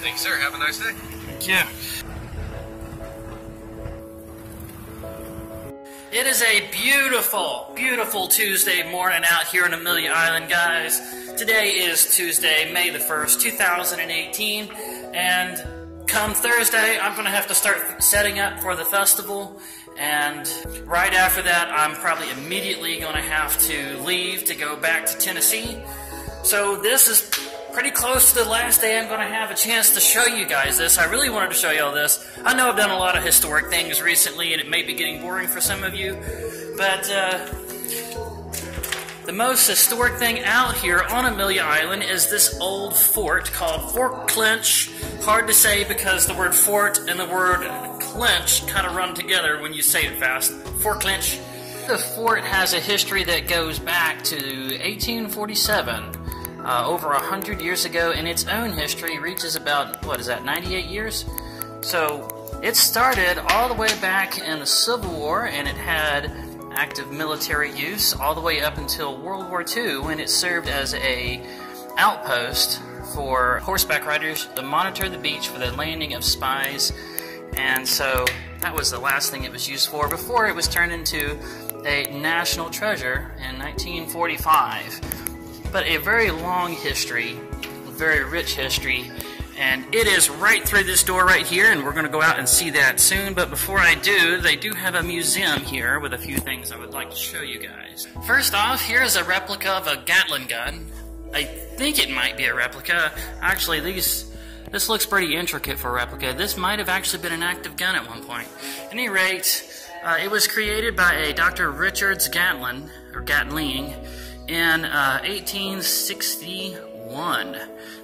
Thanks, sir. Have a nice day. Thank you. It is a beautiful, beautiful Tuesday morning out here in Amelia Island, guys. Today is Tuesday, May the 1st, 2018, and come Thursday, I'm going to have to start setting up for the festival. And right after that, I'm probably immediately going to have to leave to go back to Tennessee. So this is pretty close to the last day I'm going to have a chance to show you guys this. I really wanted to show you all this. I know I've done a lot of historic things recently, and it may be getting boring for some of you, but uh, the most historic thing out here on Amelia Island is this old fort called Fort Clinch. Hard to say because the word fort and the word clinch kind of run together when you say it fast. Fort Clinch. The fort has a history that goes back to 1847 uh, over 100 years ago, and its own history reaches about, what is that, 98 years? So it started all the way back in the Civil War, and it had active military use all the way up until World War II, when it served as a outpost for horseback riders to monitor the beach for the landing of spies. And so that was the last thing it was used for before it was turned into a national treasure in 1945 but a very long history, a very rich history. And it is right through this door right here, and we're going to go out and see that soon. But before I do, they do have a museum here with a few things I would like to show you guys. First off, here is a replica of a Gatling gun. I think it might be a replica. Actually, these this looks pretty intricate for a replica. This might have actually been an active gun at one point. At any rate, uh, it was created by a Dr. Richards Gatlin, or Gatling, in uh, 1861.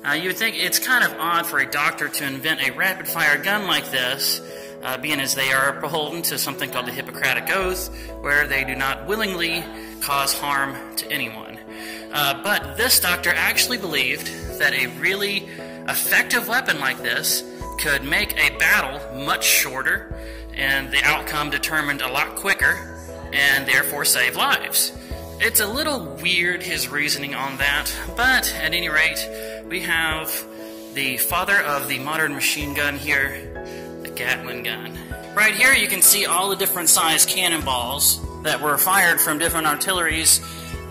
Now, you would think it's kind of odd for a doctor to invent a rapid fire gun like this, uh, being as they are beholden to something called the Hippocratic Oath, where they do not willingly cause harm to anyone. Uh, but this doctor actually believed that a really effective weapon like this could make a battle much shorter and the outcome determined a lot quicker and therefore save lives. It's a little weird, his reasoning on that, but at any rate, we have the father of the modern machine gun here, the Gatling gun. Right here, you can see all the different size cannonballs that were fired from different artilleries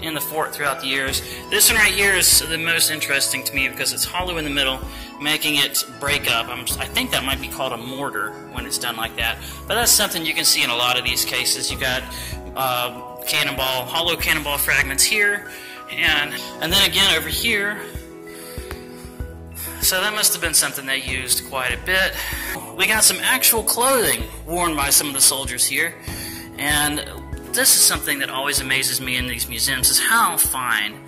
in the fort throughout the years. This one right here is the most interesting to me because it's hollow in the middle, making it break up. I'm, i think that might be called a mortar when it's done like that. But that's something you can see in a lot of these cases. You got uh, cannonball, hollow cannonball fragments here, and and then again over here. So that must have been something they used quite a bit. We got some actual clothing worn by some of the soldiers here, and this is something that always amazes me in these museums is how fine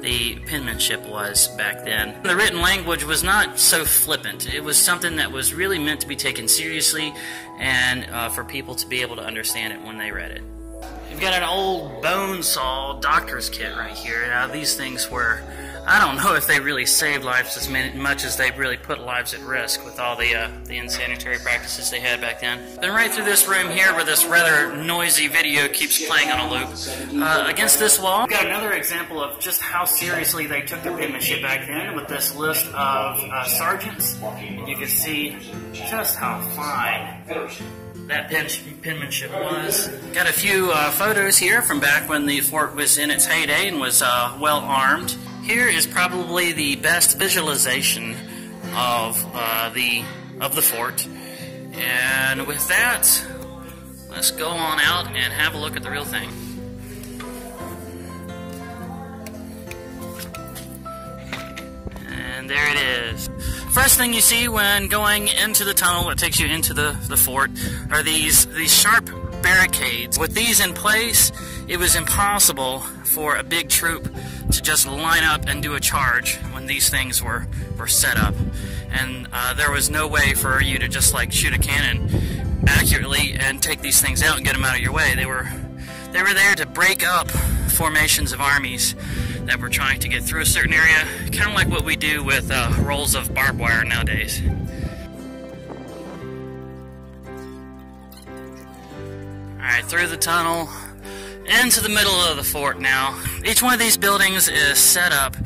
the penmanship was back then. The written language was not so flippant. It was something that was really meant to be taken seriously and uh, for people to be able to understand it when they read it. We've got an old bone saw doctor's kit right here. Now, these things were, I don't know if they really saved lives as much as they really put lives at risk with all the, uh, the insanitary practices they had back then. Then right through this room here where this rather noisy video keeps playing on a loop, uh, against this wall, we've got another example of just how seriously they took their penmanship back then with this list of uh, sergeants. And you can see just how fine that pen, penmanship was. Got a few uh, photos here from back when the fort was in its heyday and was uh, well armed. Here is probably the best visualization of uh, the of the fort. And with that, let's go on out and have a look at the real thing. And there it is. First thing you see when going into the tunnel that takes you into the, the fort are these, these sharp barricades. With these in place, it was impossible for a big troop to just line up and do a charge when these things were, were set up. And uh, there was no way for you to just like shoot a cannon accurately and take these things out and get them out of your way. They were, they were there to break up formations of armies that we're trying to get through a certain area, kind of like what we do with uh, rolls of barbed wire nowadays. Alright, through the tunnel, into the middle of the fort now. Each one of these buildings is set up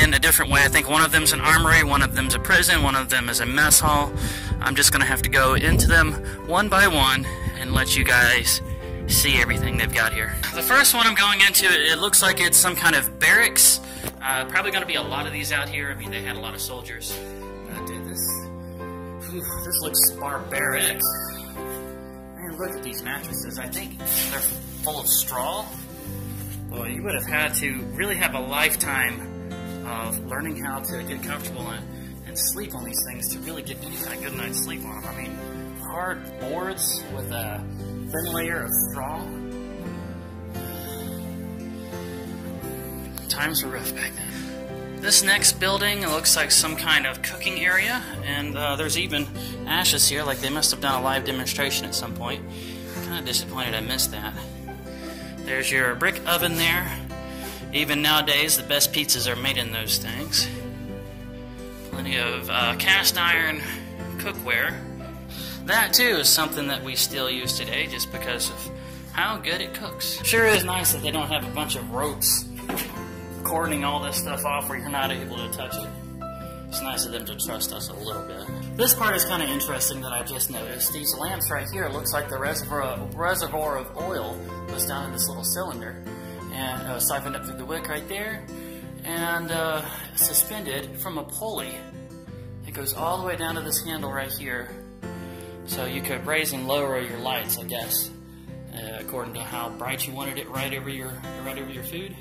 in a different way. I think one of them's an armory, one of them's a prison, one of them is a mess hall. I'm just going to have to go into them one by one and let you guys see everything they've got here. The first one I'm going into, it looks like it's some kind of barracks. Uh, probably going to be a lot of these out here. I mean, they had a lot of soldiers. But dude, this, this looks barbaric. Man, look at these mattresses. I think they're full of straw. Well, you would have had to really have a lifetime of learning how to get comfortable and, and sleep on these things to really get any kind of good night's sleep on them. I mean, hard boards with a thin layer of straw. Times were rough back then. This next building looks like some kind of cooking area, and uh, there's even ashes here, like they must have done a live demonstration at some point. Kind of disappointed I missed that. There's your brick oven there. Even nowadays, the best pizzas are made in those things. Plenty of uh, cast iron cookware. That too is something that we still use today just because of how good it cooks. Sure is nice that they don't have a bunch of ropes cordoning all this stuff off where you're not able to touch it. It's nice of them to trust us a little bit. This part is kind of interesting that I just noticed. These lamps right here looks like the reservoir, reservoir of oil was down in this little cylinder and uh, siphoned up through the wick right there and uh, suspended from a pulley. It goes all the way down to this handle right here. So you could raise and lower your lights, I guess, uh, according to how bright you wanted it right over your right over your food.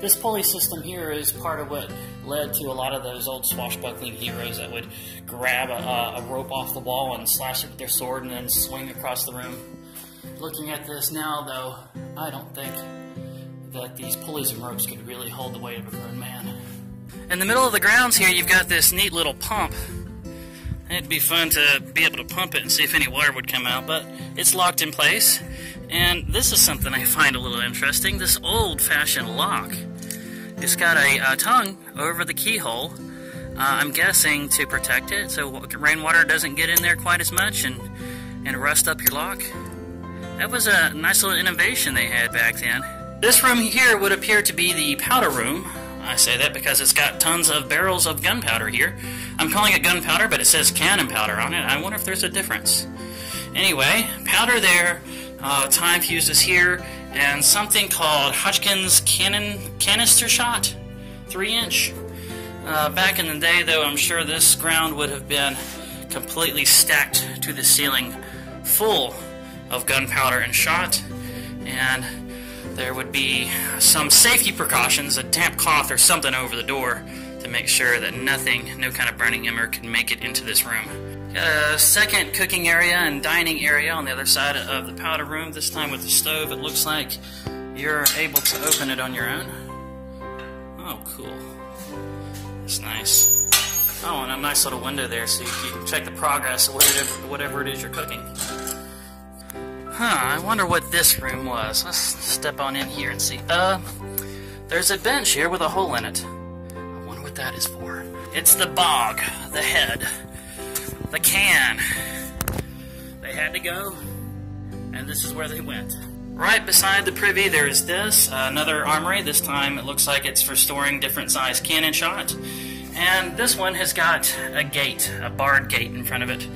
This pulley system here is part of what led to a lot of those old swashbuckling heroes that would grab a, a rope off the wall and slash it with their sword and then swing across the room. Looking at this now, though, I don't think that these pulleys and ropes could really hold the weight of a grown man. In the middle of the grounds here, you've got this neat little pump. It'd be fun to be able to pump it and see if any water would come out, but it's locked in place. And this is something I find a little interesting. This old-fashioned lock. It's got a, tongue over the keyhole. Uh, I'm guessing to protect it so rainwater doesn't get in there quite as much and, and rust up your lock. That was a nice little innovation they had back then. This room here would appear to be the powder room. I say that because it's got tons of barrels of gunpowder here. I'm calling it gunpowder, but it says cannon powder on it. I wonder if there's a difference. Anyway, powder there, uh, time fuses here, and something called Hotchkiss cannon canister shot, three inch. Uh, back in the day, though, I'm sure this ground would have been completely stacked to the ceiling, full of gunpowder and shot, and there would be some safety precautions, a damp cloth or something over the door to make sure that nothing, no kind of burning ember, can make it into this room. Got a second cooking area and dining area on the other side of the powder room, this time with the stove. It looks like you're able to open it on your own. Oh, cool. That's nice. Oh, and a nice little window there so you can check the progress of whatever, whatever it is you're cooking. Huh, I wonder what this room was. Let's step on in here and see. Uh, there's a bench here with a hole in it. I wonder what that is for. It's the bog, the head, the can. They had to go, and this is where they went. Right beside the privy, there is this, uh, another armory. This time it looks like it's for storing different size cannon shot. And this one has got a gate, a barred gate in front of it.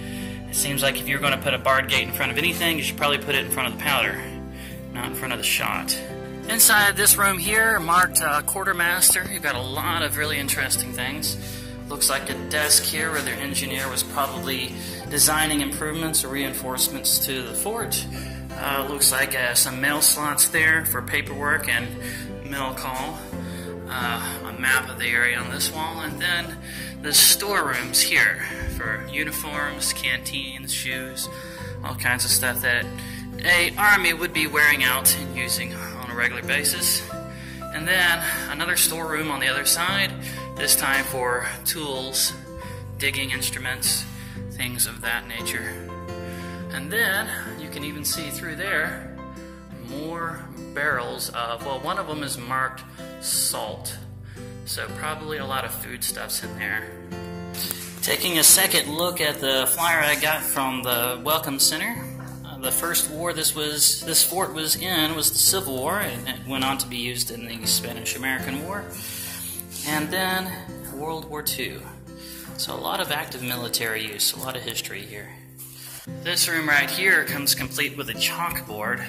Seems like if you're going to put a barred gate in front of anything, you should probably put it in front of the powder, not in front of the shot. Inside this room here, marked uh, quartermaster, you've got a lot of really interesting things. Looks like a desk here where their engineer was probably designing improvements or reinforcements to the fort. Uh, looks like uh, some mail slots there for paperwork and mail call. Uh, a map of the area on this wall, and then the storerooms here for uniforms, canteens, shoes, all kinds of stuff that a army would be wearing out and using on a regular basis. And then another storeroom on the other side, this time for tools, digging instruments, things of that nature. And then you can even see through there more barrels of, well, one of them is marked salt. So probably a lot of foodstuffs in there. Taking a second look at the flyer I got from the Welcome Center. Uh, the first war this was this fort was in was the Civil War, and it went on to be used in the Spanish-American War, and then World War II. So a lot of active military use, a lot of history here. This room right here comes complete with a chalkboard.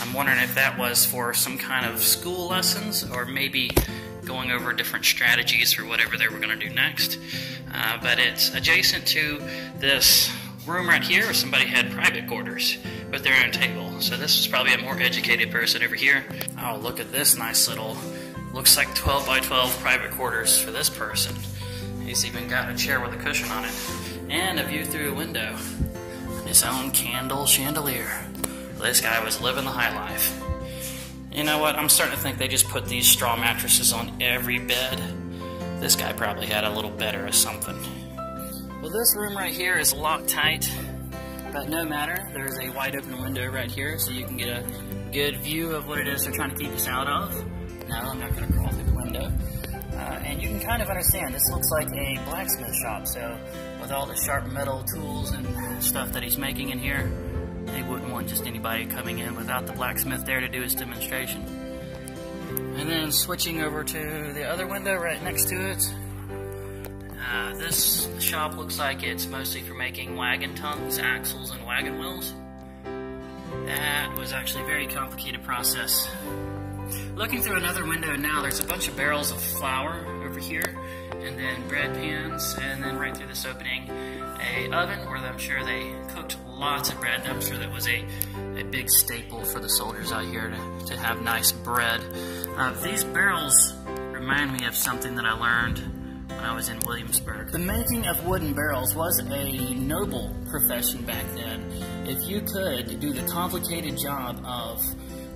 I'm wondering if that was for some kind of school lessons or maybe going over different strategies for whatever they were going to do next. Uh, but it's adjacent to this room right here where somebody had private quarters with their own table. So this was probably a more educated person over here. Oh, look at this nice little, looks like 12 by 12 private quarters for this person. He's even got a chair with a cushion on it. And a view through a window. His own candle chandelier. This guy was living the high life. You know what? I'm starting to think they just put these straw mattresses on every bed. This guy probably had a little better or something. Well, this room right here is locked tight, but no matter. There's a wide open window right here, so you can get a good view of what it is they're trying to keep us out of. No, I'm not going to crawl through the window. Uh, and you can kind of understand, this looks like a blacksmith shop, so with all the sharp metal tools and stuff that he's making in here, they wouldn't want just anybody coming in without the blacksmith there to do his demonstration. And then switching over to the other window right next to it, uh, this shop looks like it's mostly for making wagon tongues, axles, and wagon wheels. That was actually a very complicated process. Looking through another window now, there's a bunch of barrels of flour over here, and then bread pans, and then right through this opening, a oven where I'm sure they cooked lots of bread. I'm sure that was a, a big staple for the soldiers out here to, to have nice bread. Uh, these barrels remind me of something that I learned when I was in Williamsburg. The making of wooden barrels was a noble profession back then. If you could do the complicated job of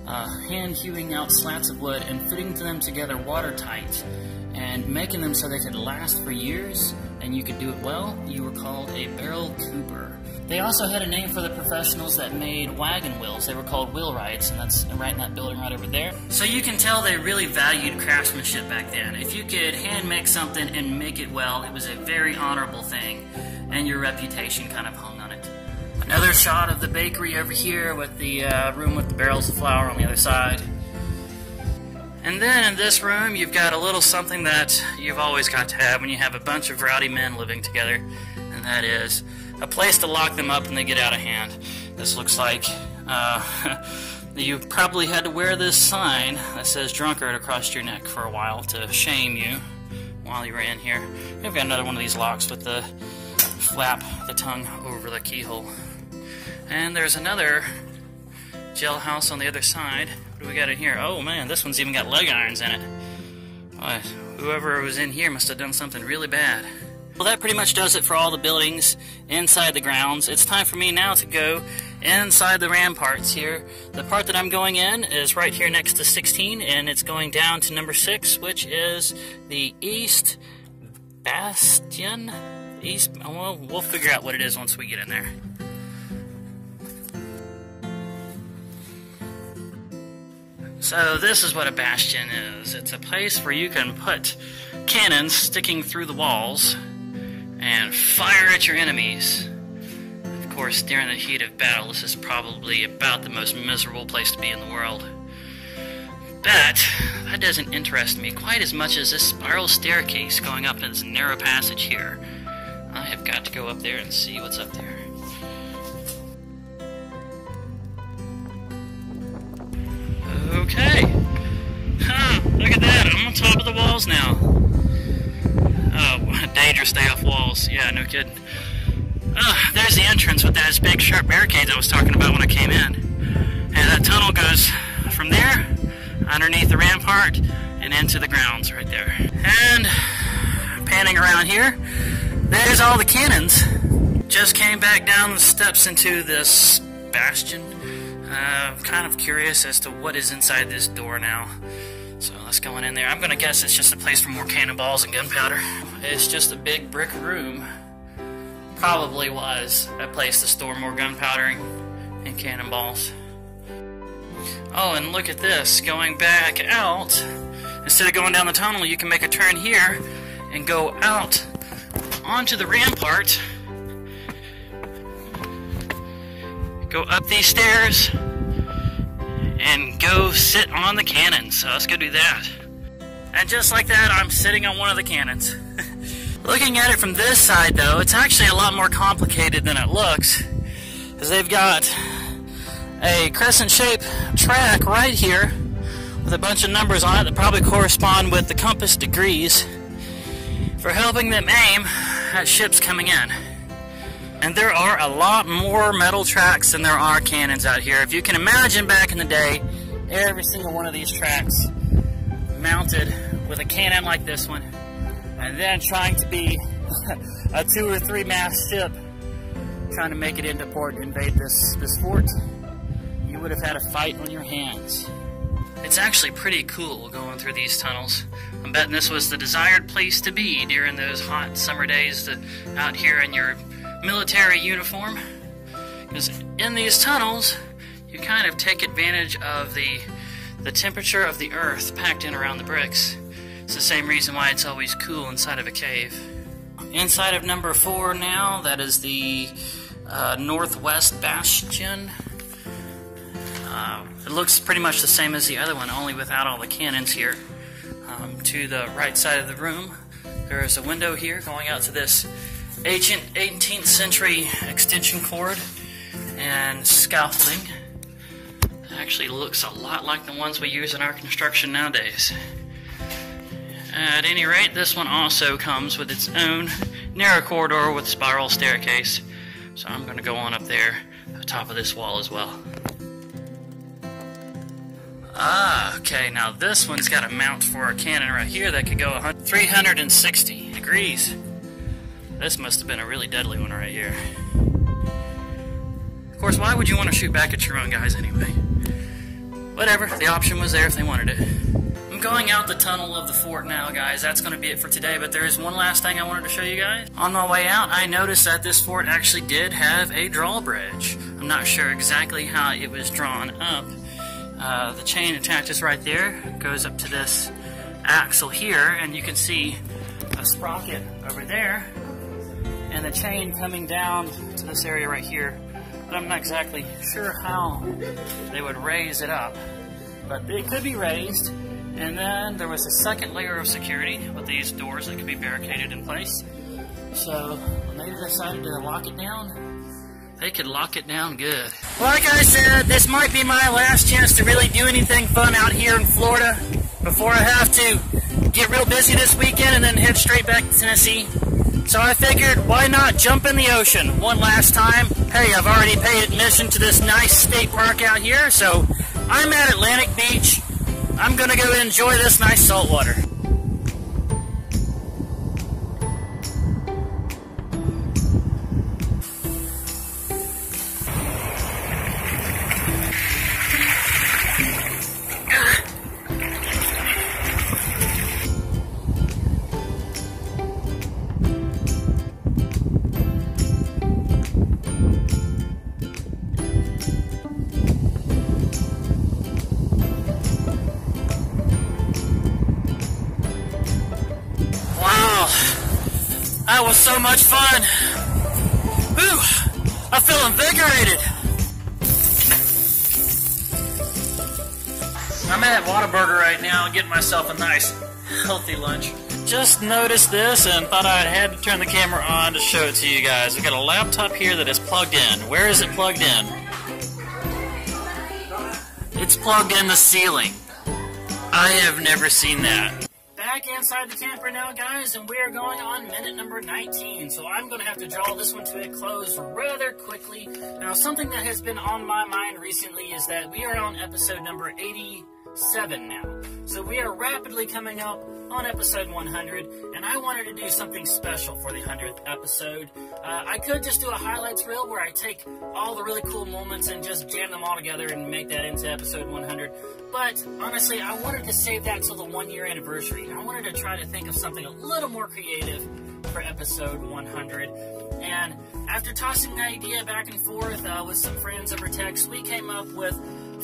uh, hand hewing out slats of wood and fitting them together watertight and making them so they could last for years and you could do it well, you were called a barrel cooper. They also had a name for the professionals that made wagon wheels. They were called wheelwrights, and that's right in that building right over there. So you can tell they really valued craftsmanship back then. If you could hand make something and make it well, it was a very honorable thing, and your reputation kind of hung on it. Another shot of the bakery over here with the uh, room with the barrels of flour on the other side. And then in this room, you've got a little something that you've always got to have when you have a bunch of rowdy men living together, and that is a place to lock them up when they get out of hand. This looks like uh, you probably had to wear this sign that says drunkard across your neck for a while to shame you while you were in here. We've got another one of these locks with the flap the tongue over the keyhole. And there's another jailhouse on the other side. What do we got in here? Oh man, this one's even got leg irons in it. Boy, whoever was in here must have done something really bad. Well, that pretty much does it for all the buildings inside the grounds. It's time for me now to go inside the ramparts here. The part that I'm going in is right here next to 16, and it's going down to number 6, which is the East Bastion. East, well, we'll figure out what it is once we get in there. So this is what a bastion is. It's a place where you can put cannons sticking through the walls and fire at your enemies. Of course, during the heat of battle, this is probably about the most miserable place to be in the world. But that doesn't interest me quite as much as this spiral staircase going up in this narrow passage here. I have got to go up there and see what's up there. Okay. Huh, look at that. I'm on top of the walls now. Dangerous stay off walls. Yeah, no kidding. Uh, there's the entrance with those big sharp barricades I was talking about when I came in. And that tunnel goes from there, underneath the rampart, and into the grounds right there. And panning around here, there's all the cannons. Just came back down the steps into this bastion. Uh, kind of curious as to what is inside this door now. So let's go in there. I'm gonna guess it's just a place for more cannonballs and gunpowder. It's just a big brick room. Probably was a place to store more gunpowder and cannonballs. Oh, and look at this. Going back out, instead of going down the tunnel, you can make a turn here and go out onto the rampart. go up these stairs and go sit on the cannon. So let's go do that. And just like that, I'm sitting on one of the cannons. Looking at it from this side though, it's actually a lot more complicated than it looks. Because they've got a crescent shaped track right here with a bunch of numbers on it that probably correspond with the compass degrees for helping them aim at ships coming in. And there are a lot more metal tracks than there are cannons out here. If you can imagine back in the day, every single one of these tracks mounted with a cannon like this one, and then trying to be a two or three mast ship trying to make it into port and invade this, this fort, you would have had a fight on your hands. It's actually pretty cool going through these tunnels. I'm betting this was the desired place to be during those hot summer days to, out here in your military uniform. Because in these tunnels, you kind of take advantage of the, the temperature of the earth packed in around the bricks. It's the same reason why it's always cool inside of a cave. Inside of number four now, that is the uh, Northwest Bastion. Uh, it looks pretty much the same as the other one, only without all the cannons here. Um, to the right side of the room, there is a window here going out to this ancient 18th century extension cord and scaffolding. Actually looks a lot like the ones we use in our construction nowadays. At any rate, this one also comes with its own narrow corridor with spiral staircase. So I'm going to go on up there, the top of this wall as well. Ah, okay, now this one's got a mount for a cannon right here that could go 360 degrees. This must have been a really deadly one right here. Of course, why would you want to shoot back at your own guys anyway? Whatever, the option was there if they wanted it. I'm going out the tunnel of the fort now, guys. That's going to be it for today, but there is one last thing I wanted to show you guys. On my way out, I noticed that this fort actually did have a drawbridge. I'm not sure exactly how it was drawn up, uh, the chain attaches right there, goes up to this axle here, and you can see a sprocket over there, and the chain coming down to this area right here. But I'm not exactly sure how they would raise it up. But it could be raised, and then there was a second layer of security with these doors that could be barricaded in place. So when they decided to lock it down, they could lock it down good. Like I said, this might be my last chance to really do anything fun out here in Florida before I have to get real busy this weekend and then head straight back to Tennessee. So I figured, why not jump in the ocean one last time? Hey, I've already paid admission to this nice state park out here, so I'm at Atlantic Beach. I'm gonna go enjoy this nice salt water. So much fun. Whew, I feel invigorated. I'm at Whataburger right now getting myself a nice healthy lunch. Just noticed this and thought I had to turn the camera on to show it to you guys. We've got a laptop here that is plugged in. Where is it plugged in? It's plugged in the ceiling. I have never seen that inside the camper now, guys, and we are going on minute number 19. So I'm going to have to draw this one to a close rather quickly. Now, something that has been on my mind recently is that we are on episode number 87 now. So we are rapidly coming up on episode 100, and I wanted to do something special for the 100th episode. Uh, I could just do a highlights reel where I take all the really cool moments and just jam them all together and make that into episode 100. But honestly, I wanted to save that till the one year anniversary. I wanted to try to think of something a little more creative for episode 100. And after tossing the idea back and forth uh, with some friends over text, we came up with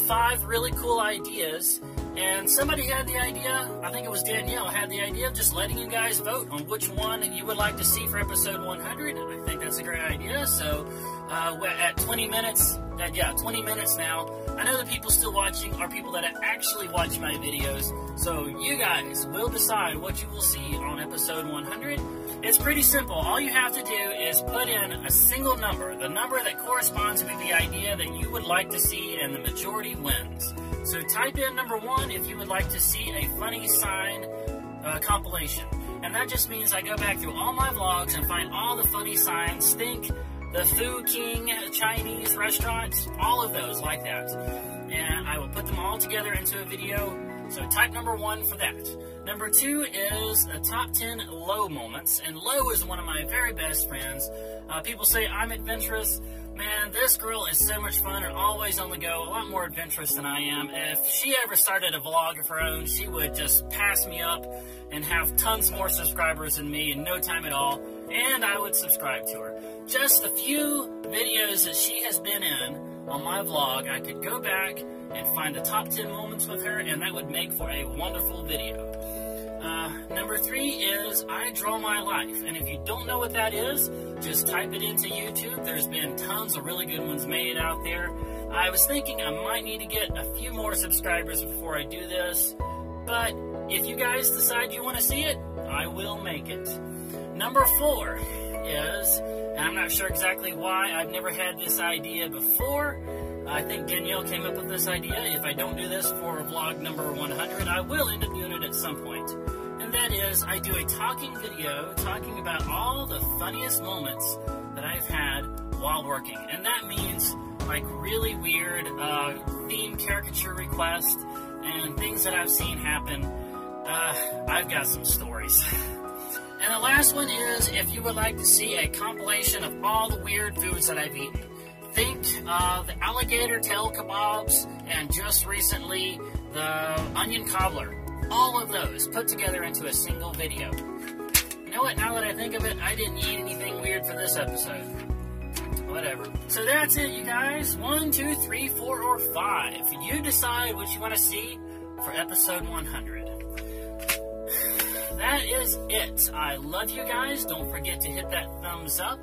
five really cool ideas And somebody had the idea, I think it was Danielle, had the idea of just letting you guys vote on which one you would like to see for episode 100. And I think that's a great idea. So uh, we're at 20 minutes, uh, yeah, 20 minutes now. I know the people still watching are people that actually watch my videos. So you guys will decide what you will see on episode 100. It's pretty simple. All you have to do is put in a single number, the number that corresponds with the idea that you would like to see, and the majority wins. So type in number one if you would like to see a funny sign uh, compilation. And that just means I go back through all my vlogs and find all the funny signs. Think the Fu King Chinese restaurant, all of those like that. And I will put them all together into a video. So type number one for that. Number two is a top 10 low moments. And low is one of my very best friends. Uh, people say I'm adventurous. Man, this girl is so much fun and always on the go, a lot more adventurous than I am. If she ever started a vlog of her own, she would just pass me up and have tons more subscribers than me in no time at all, and I would subscribe to her. Just a few videos that she has been in on my vlog, I could go back and find the top 10 moments with her, and that would make for a wonderful video. Uh, number three is I Draw My Life. And if you don't know what that is, just type it into YouTube. There's been tons of really good ones made out there. I was thinking I might need to get a few more subscribers before I do this. But if you guys decide you want to see it, I will make it. Number four is, and I'm not sure exactly why, I've never had this idea before. I think Danielle came up with this idea. If I don't do this for vlog number 100, I will end up doing it at some point. And that is, I do a talking video talking about all the funniest moments that I've had while working. And that means like really weird uh, theme caricature requests and things that I've seen happen. Uh, I've got some stories. And the last one is if you would like to see a compilation of all the weird foods that I've eaten think uh, the alligator tail kebabs and just recently the onion cobbler. All of those put together into a single video. You know what? Now that I think of it, I didn't eat anything weird for this episode. Whatever. So that's it, you guys. One, two, three, four, or five. You decide what you want to see for episode 100 that is it. I love you guys. Don't forget to hit that thumbs up.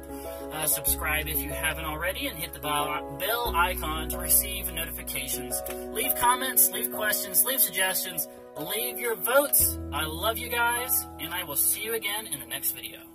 Uh, subscribe if you haven't already, and hit the bell icon to receive notifications. Leave comments, leave questions, leave suggestions, leave your votes. I love you guys, and I will see you again in the next video.